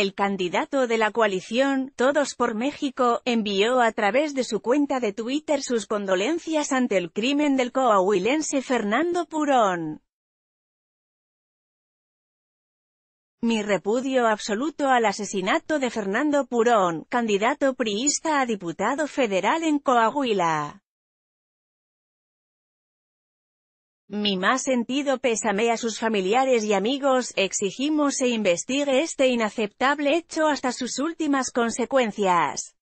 el candidato de la coalición, Todos por México, envió a través de su cuenta de Twitter sus condolencias ante el crimen del coahuilense Fernando Purón. Mi repudio absoluto al asesinato de Fernando Purón, candidato priista a diputado federal en Coahuila. Mi más sentido pésame a sus familiares y amigos, exigimos se investigue este inaceptable hecho hasta sus últimas consecuencias.